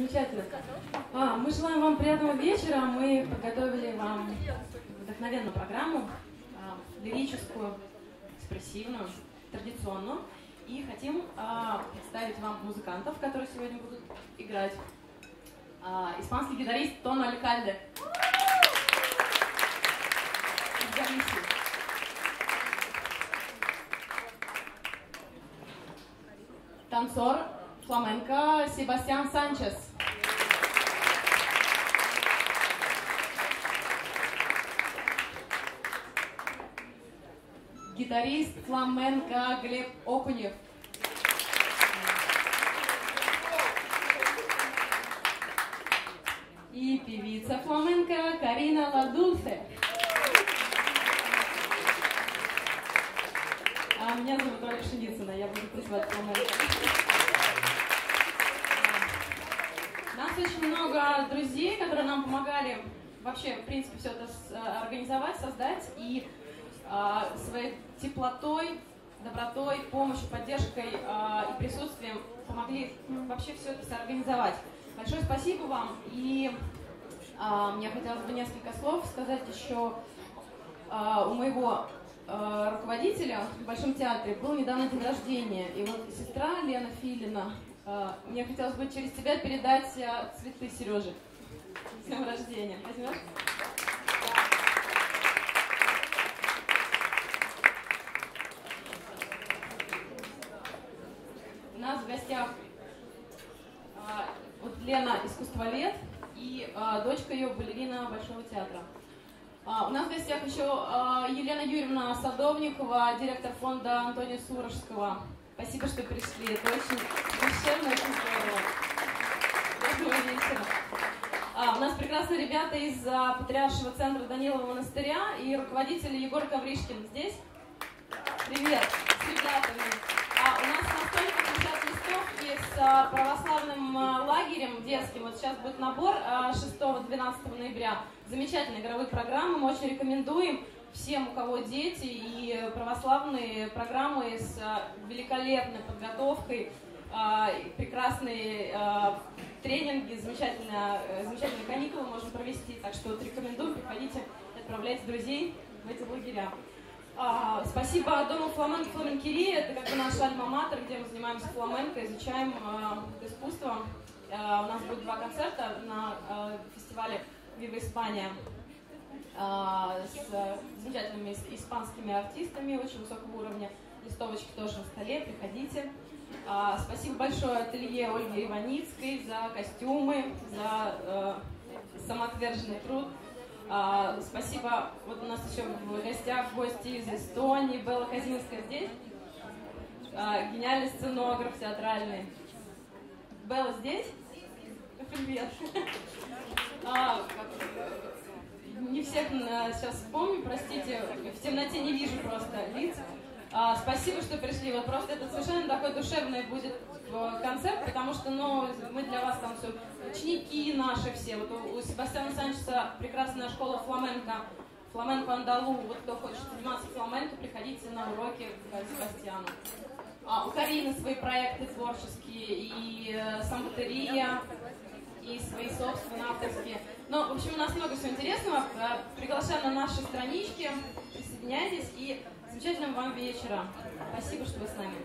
Замечательно. А, мы желаем вам приятного вечера. Мы подготовили вам вдохновенную программу, а, лирическую, экспрессивную, традиционную. И хотим а, представить вам музыкантов, которые сегодня будут играть. А, испанский гитарист Тоно Алькальде. Танцор фламенко Себастьян Санчес. Гитарист фламенко Глеб Окунев. И певица фламенко Карина Ладулсе. А меня зовут Оля Шиницына, я буду призывать фламенко. Нас очень много друзей, которые нам помогали вообще, в принципе, все это э, организовать, создать. И а, своей теплотой, добротой, помощью, поддержкой а, и присутствием помогли вообще все это организовать. Большое спасибо вам. И а, мне хотелось бы несколько слов сказать еще а, у моего руководителя в Большом театре был недавно день рождения. И вот сестра Лена Филина, мне хотелось бы через тебя передать цветы Сереже. С днем рождения. Возьмешь? У нас в гостях а, вот Лена искусствовед и а, дочка ее балерина Большого театра. А, у нас в гостях еще а, Елена Юрьевна Садовникова, директор фонда Антония Сурожского. Спасибо, что пришли. Это очень душевно, очень здорово. Доброго вечера. А, у нас прекрасные ребята из а, Патриаршего центра Данилова монастыря и руководитель Егор Ковришкин здесь. Привет с ребятами. А, у нас настолько 50 листов и с а, православным а, лагерем детским. Вот сейчас будет набор а, 6-12 ноября. Замечательные игровые программы. Мы очень рекомендуем всем, у кого дети, и православные программы с а, великолепной подготовкой, а, прекрасные а, тренинги, замечательно, э, замечательные каникулы можно провести. Так что вот рекомендую, приходите, отправляйте друзей в эти лагеря. А, спасибо Дому фламенко фламенкерии. Это как бы наш альма-матер, где мы занимаемся фламенко, изучаем это искусство. А, у нас будет два концерта на а, фестивале Вива Испания с замечательными ис- испанскими артистами очень высокого уровня. Листовочки тоже на столе, приходите. Спасибо большое ателье Ольги Иваницкой за костюмы, за э, самоотверженный труд. А, спасибо. Вот у нас еще в гостях гости из Эстонии. Белла Казинская здесь. А, гениальный сценограф театральный. Белла здесь? Привет. А, не всех э, сейчас вспомню, простите, в темноте не вижу просто лиц. А, спасибо, что пришли. Вот просто это совершенно такой душевный будет концерт, потому что, ну, мы для вас там все, ученики наши все. Вот у, Себастьяна Санчеса прекрасная школа фламенко, фламенко Андалу. Вот кто хочет заниматься фламенко, приходите на уроки к Себастьяну. А, у Карины свои проекты творческие, и э, самбатерия, и свои собственные авторские. Ну, в общем, у нас много всего интересного. Э, Приглашаем на наши странички, присоединяйтесь и замечательного вам вечера. Спасибо, что вы с нами.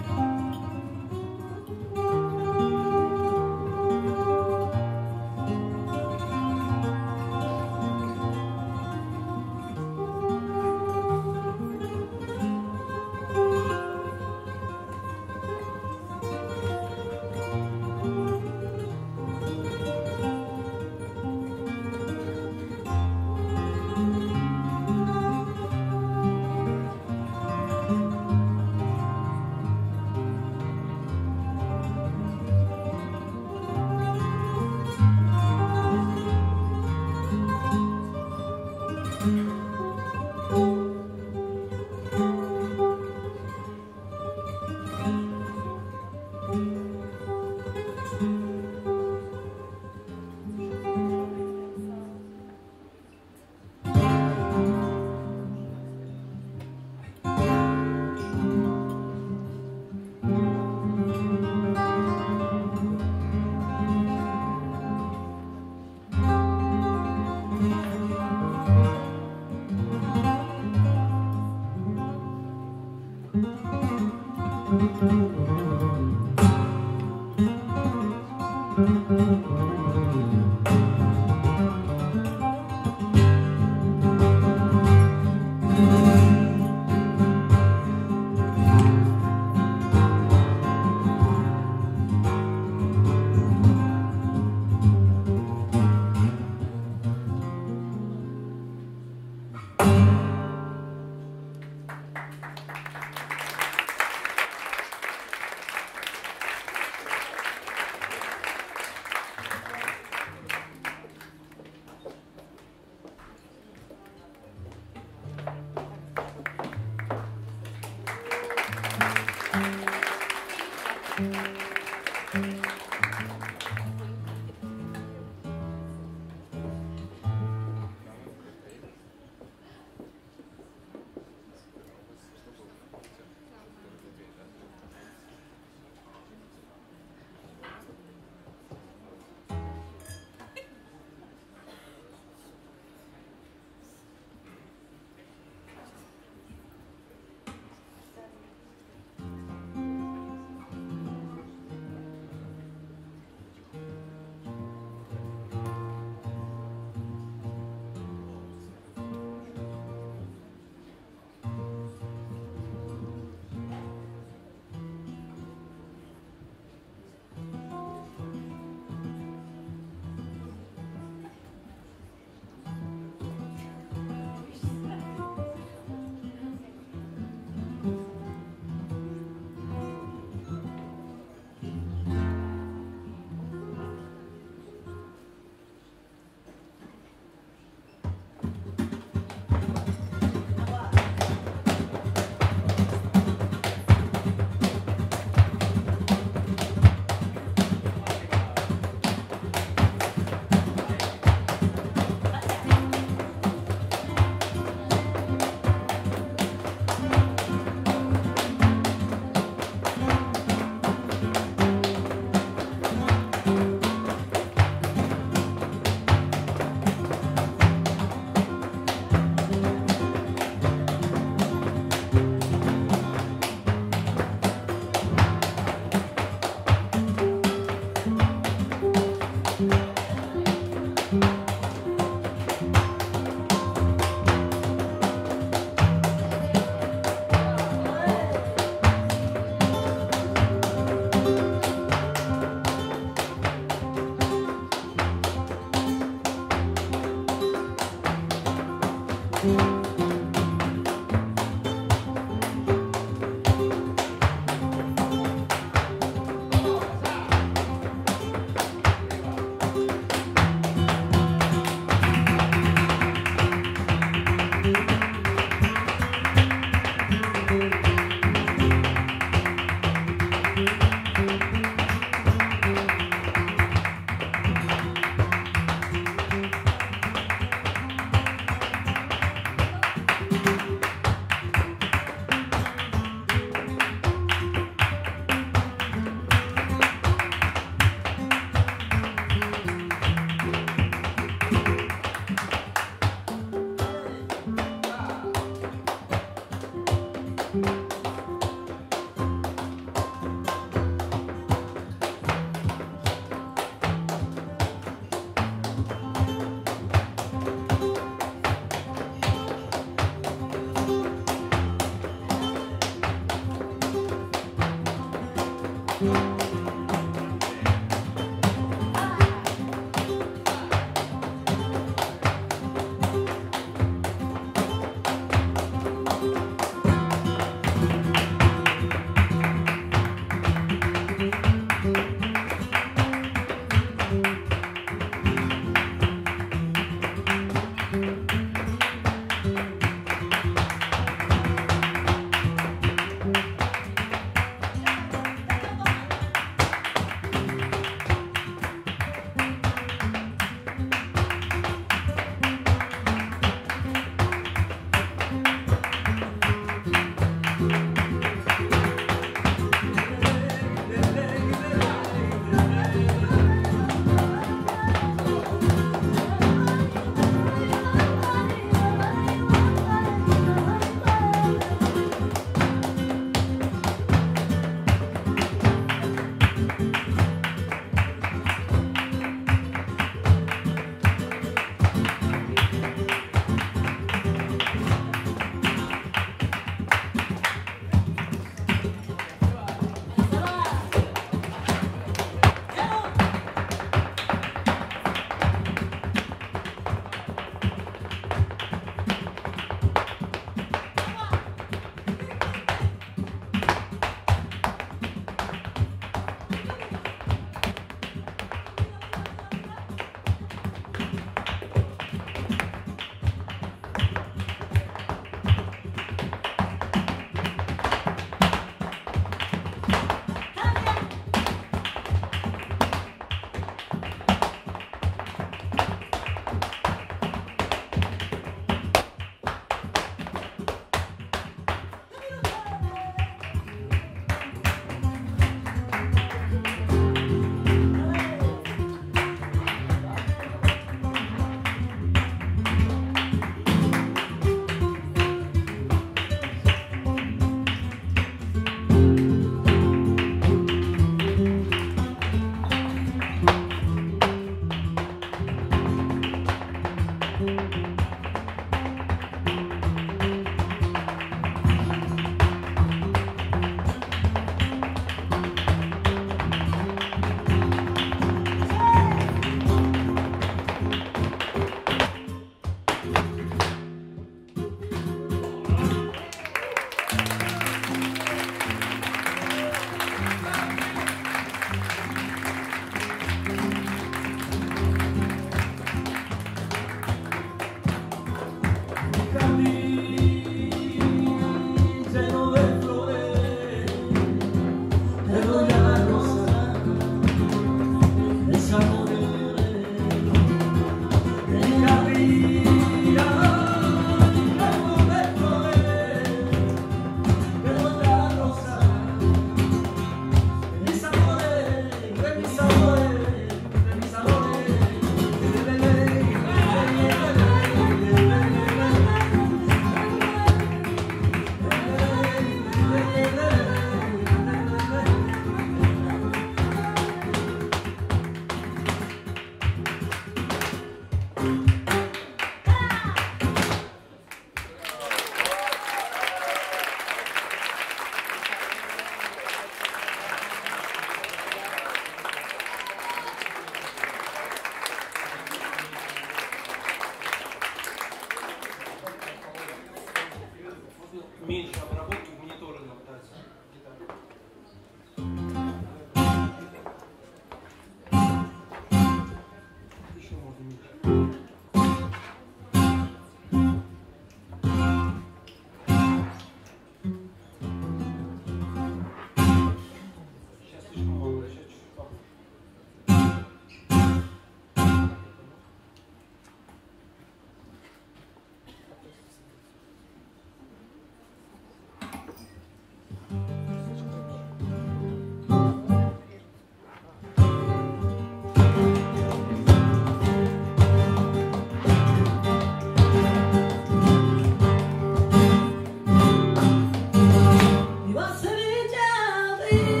you.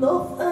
love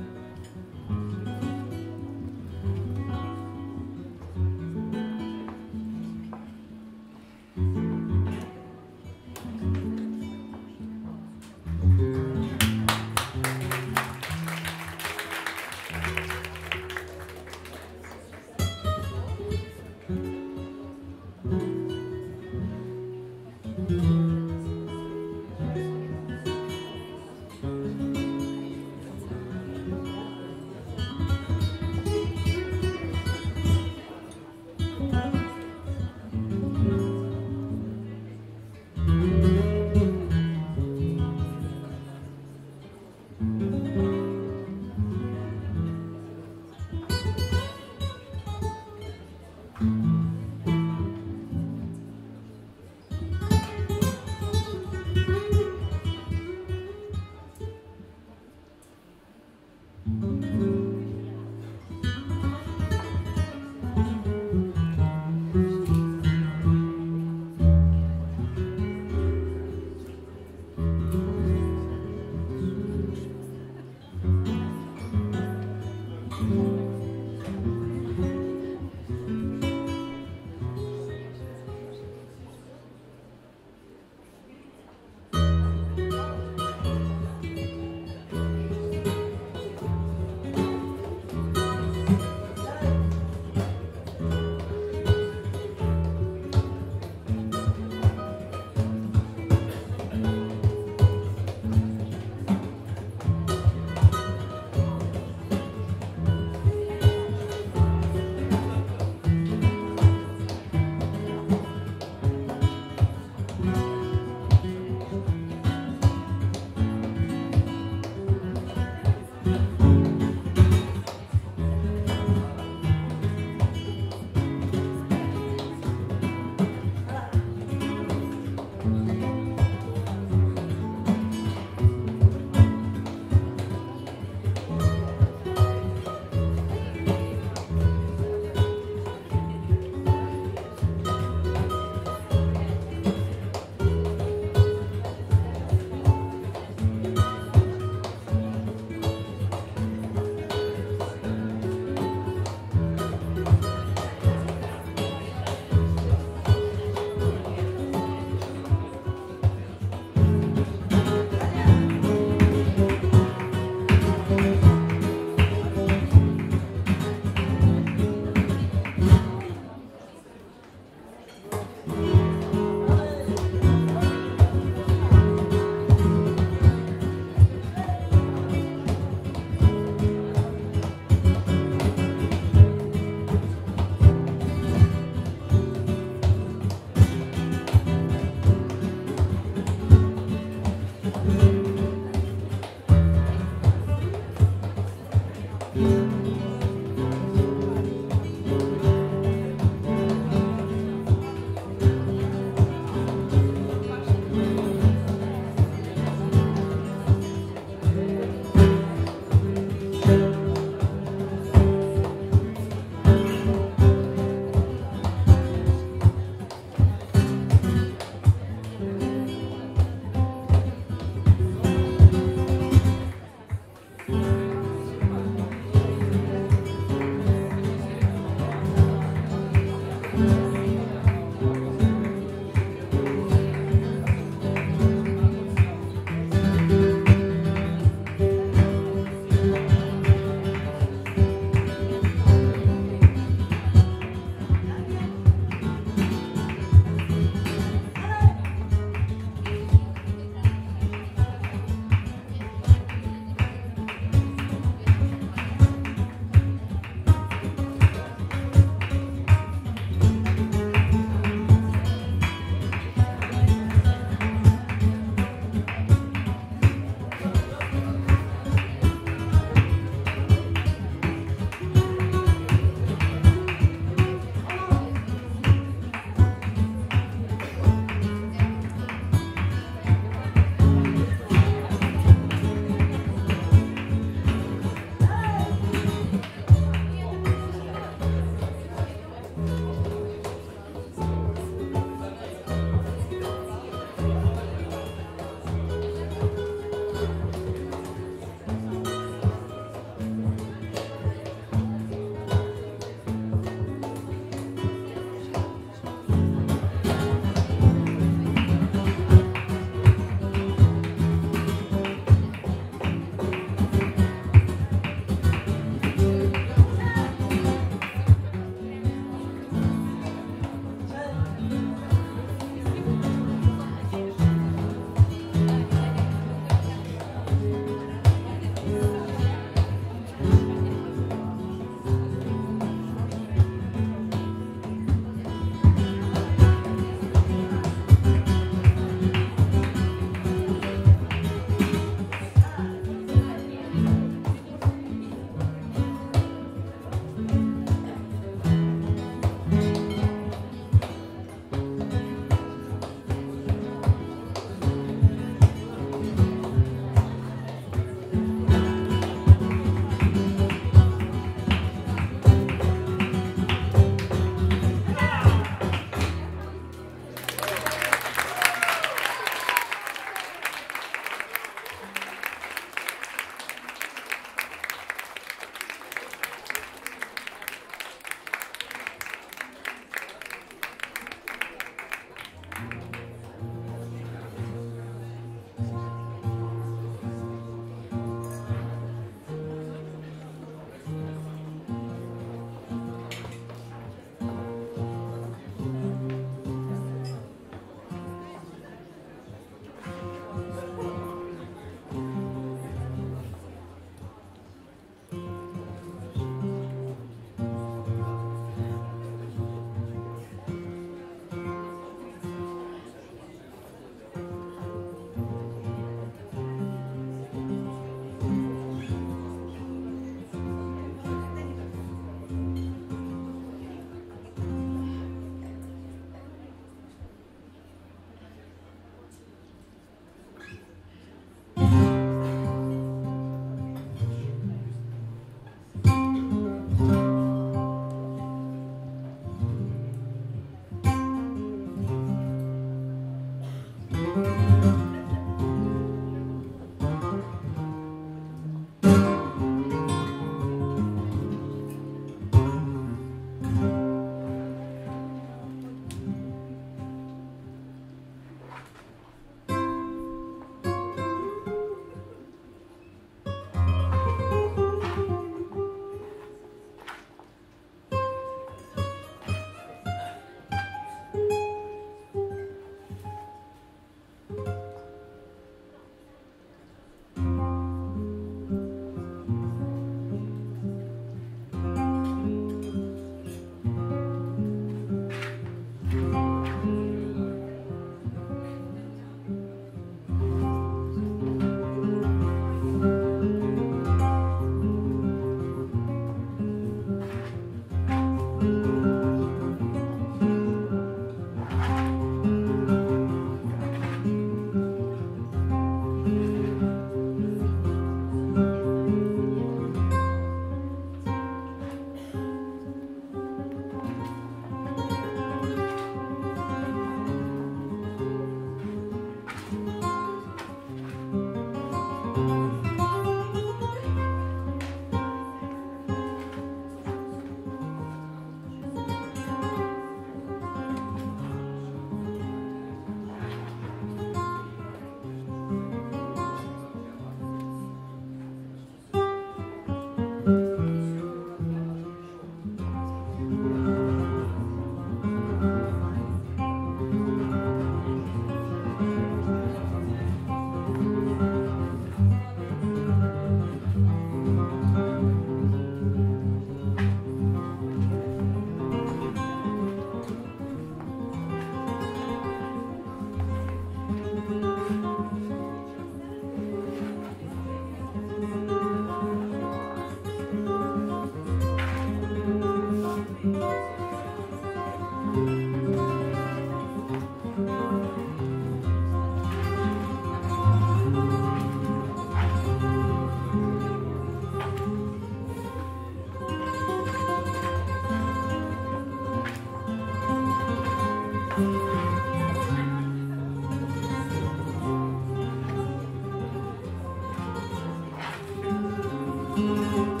Música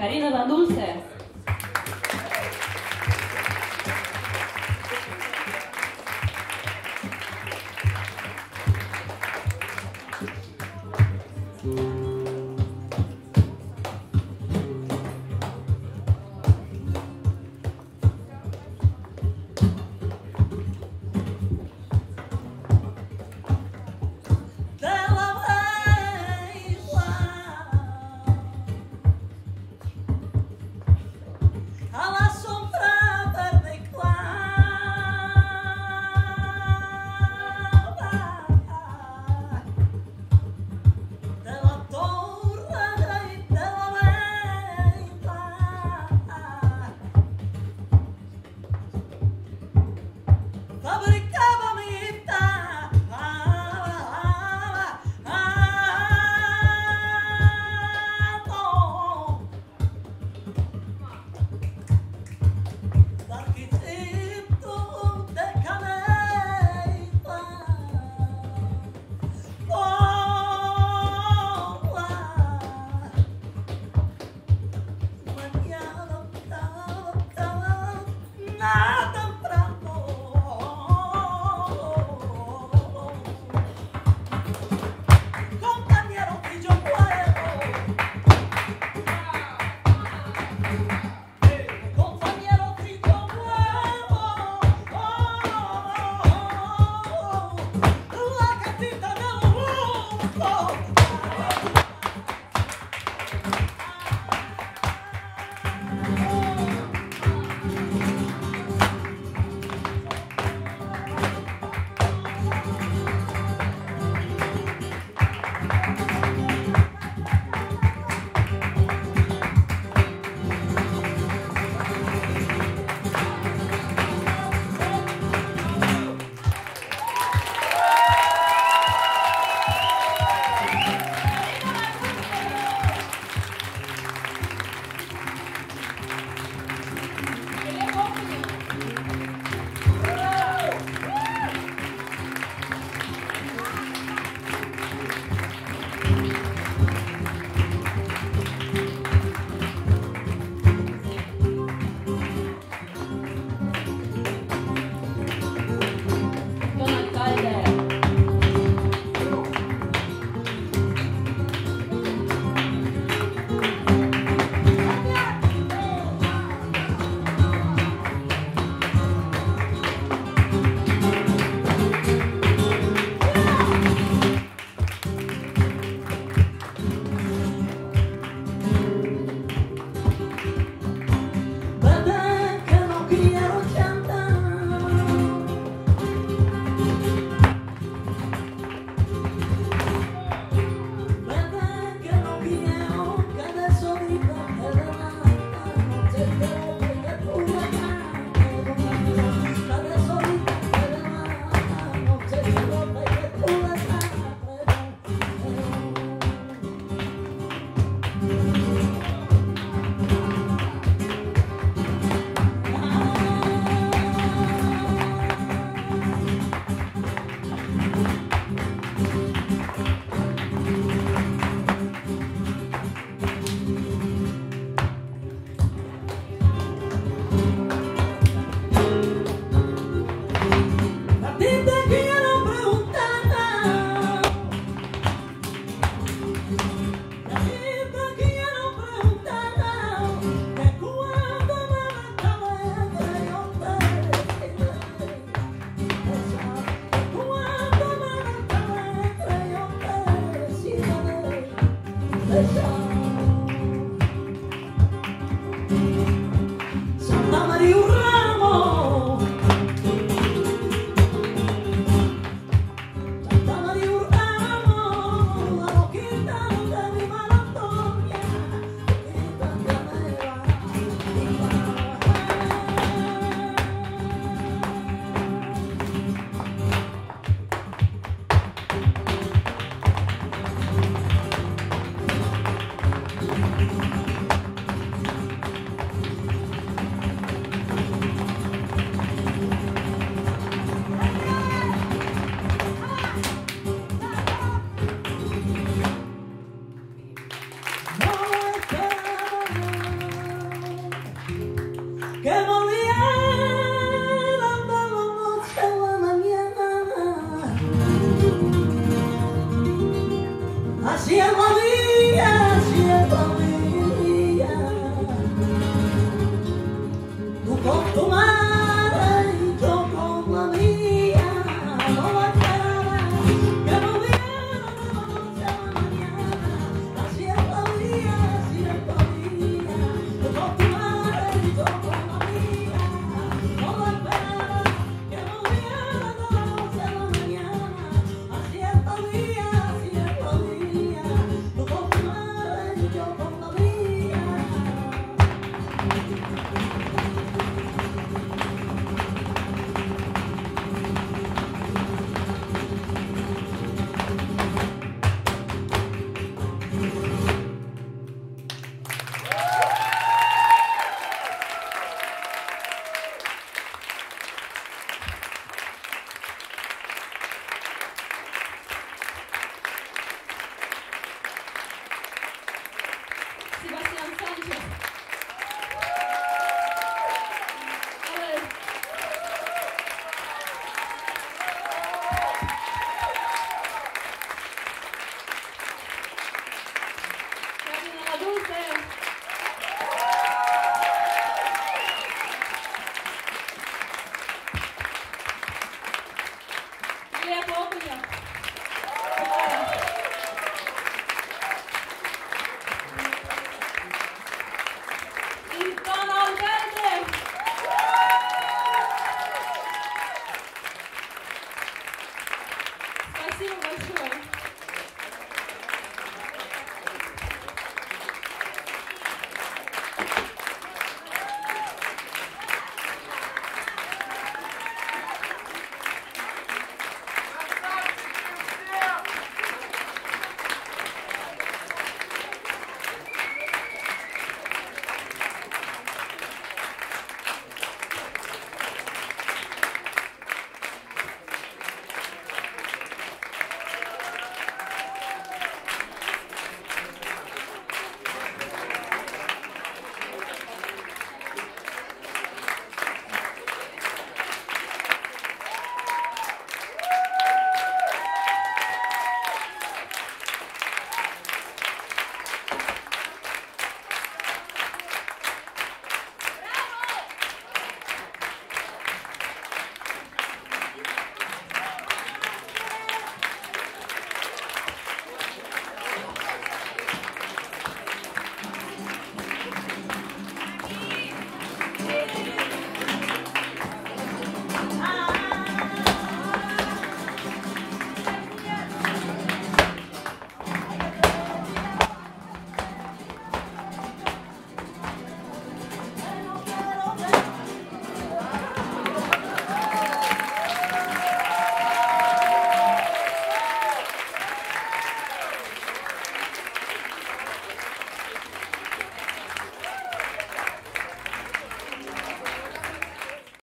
Carina da dulce.